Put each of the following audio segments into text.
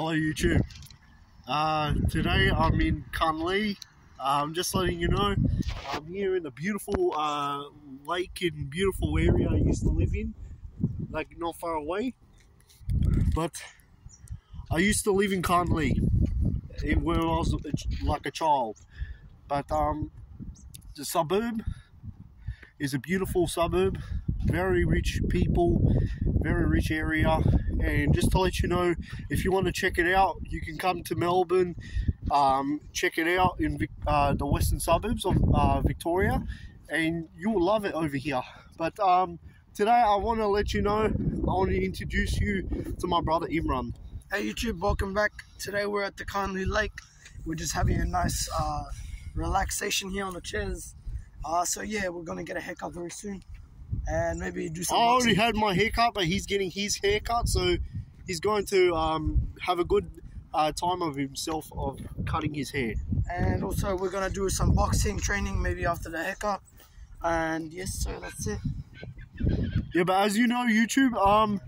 Hello YouTube. Uh, today I'm in Cunlea. Uh, I'm just letting you know I'm here in the beautiful uh, lake and beautiful area I used to live in, like not far away. But I used to live in Cunlea when I was like a child. But um, the suburb is a beautiful suburb, very rich people, very rich area. And just to let you know, if you want to check it out, you can come to Melbourne, um, check it out in uh, the western suburbs of uh, Victoria, and you'll love it over here. But um, today I want to let you know, I want to introduce you to my brother Imran. Hey YouTube, welcome back. Today we're at the Cunlea Lake. We're just having a nice uh, relaxation here on the chairs. Uh, so yeah, we're gonna get a haircut very soon, and maybe do some. I already had my haircut, but he's getting his haircut, so he's going to um, have a good uh, time of himself of cutting his hair. And also we're gonna do some boxing training maybe after the haircut. And yes, so that's it. Yeah, but as you know, YouTube, um,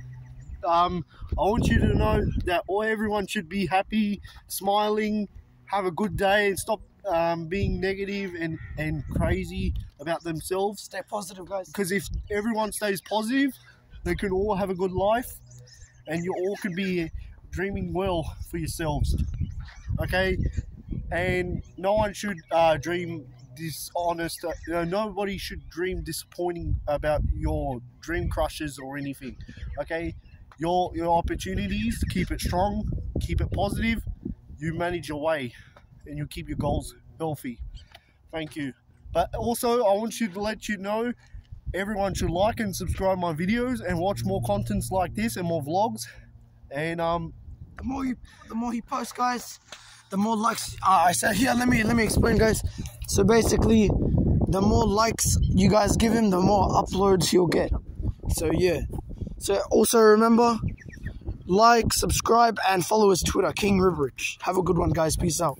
um, I want you to know that all everyone should be happy, smiling, have a good day, and stop um, being negative and, and crazy about themselves. Stay positive, guys. Because if everyone stays positive, they can all have a good life, and you all can be dreaming well for yourselves. Okay, and no one should uh, dream dishonest. Uh, you know, nobody should dream disappointing about your dream crushes or anything. Okay, your your opportunities. Keep it strong. Keep it positive. You manage your way, and you keep your goals healthy. Thank you. But also, I want you to let you know. Everyone should like and subscribe my videos and watch more contents like this and more vlogs. And um, The more you, the more he posts, guys, the more likes. Uh, I said here. Let me let me explain, guys. So basically, the more likes you guys give him, the more uploads he'll get. So yeah. So also remember, like, subscribe, and follow his Twitter, King Ribarich. Have a good one, guys. Peace out.